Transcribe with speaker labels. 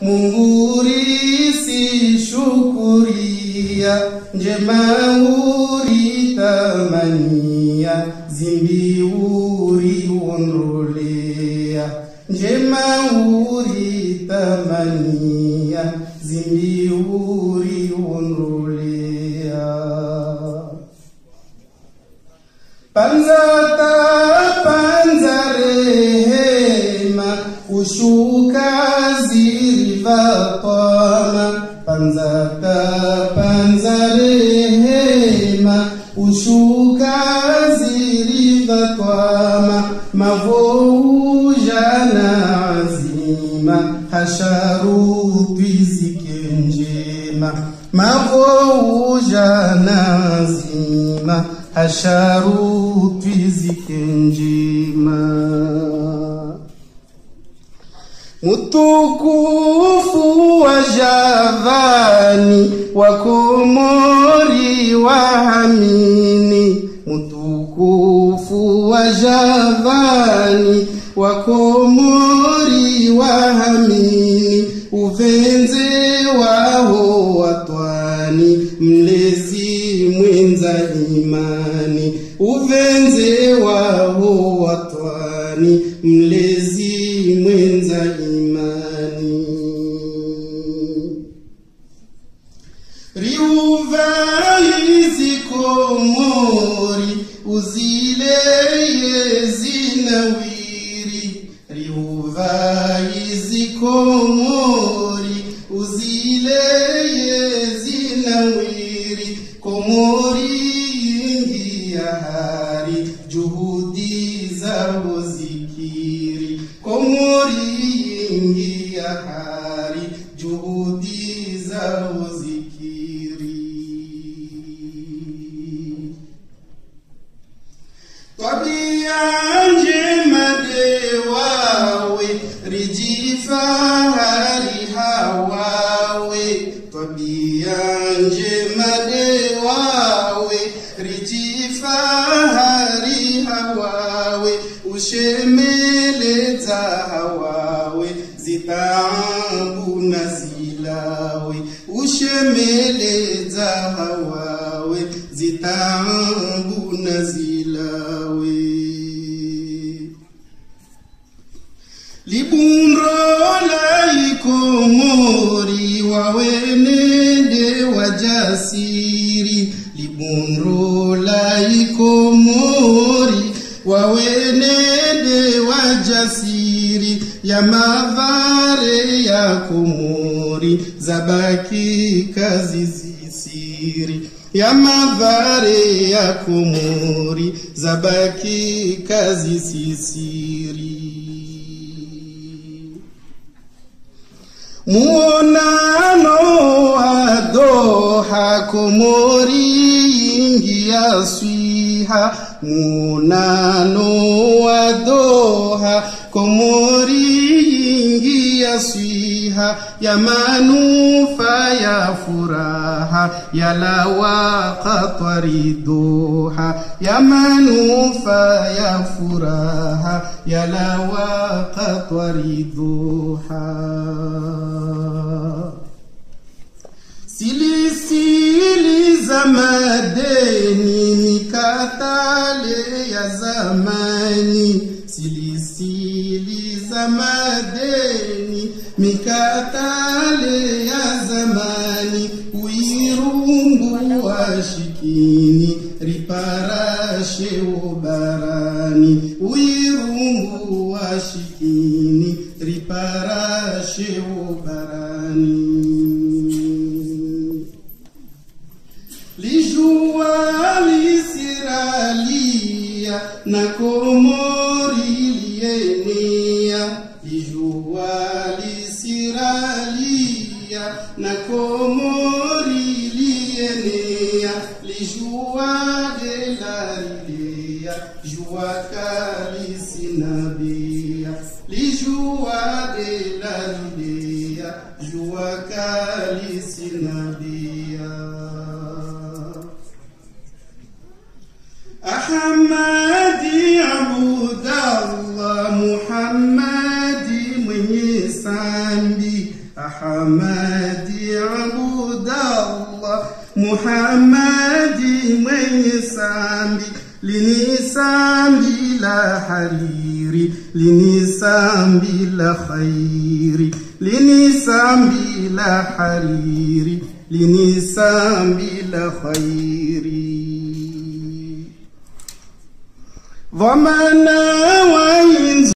Speaker 1: Mungu risi shukuria njema uritamania zimbi uri unrulia njema uritamania zimbi uri unrulia Panza فقام panzata فانزلهما ushuka zilivakwama mavou jana azima hasharupi zikenjema mavou jana azima hasharupi zikenjema Utukufu wa Javani wa Komori wa Hamini, utukufu wa Javani wa Komori wa Hamini, uvenze wao watwani, mlezi mwenza imani, uvenze wao watwani mlezi komori uzileye zinawiri rihuvayi uzile uzileye zinawiri komori ingiyahari juhudi zabo zikiri komori ingiyahari juhudi zabo zikiri uzima wawe ushemeleza hawawe zitangu na zilawe ushemeleza hawawe zitangu na zilawe libundro laikomori wawenende wajasiri libundro wawe nende wa jasiri ya mavare ya kumuri zabaki kazi zisiri ya mavare ya kumuri zabaki kazi sisiri muonano wa doha kumuri ingia swiha munano wadoha kumuriingia swiha ya manufa ya furaha ya lawa katwari doha ya manufa ya furaha ya lawa lawaqa twariduha sili za madeni katale ya zamani silisili za madeni mikatale ya zamani uirungu wa shikini riparashe ubarani uirungu wa shikini riparashe ubarani na komorilienia lijualisiralia na kalisinabia lijuadelarilia juakalisinabia lijuadelarilia kalisinabia. محمد عبود الله محمد من سامي لنسام بلا حرير لنسام بلا خير لنسام بلا حرير لنسام بلا خير ضمنا وين